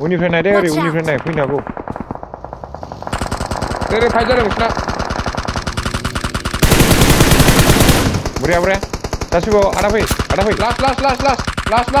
उननिफ्राय नायदे ओरै Watch out. उननिफ्राय नाय फैनो हागौ ओरै फाइट जादों नोंसिना बरिया बरिया जासिबाव आदा फै आदा फै last last last last last last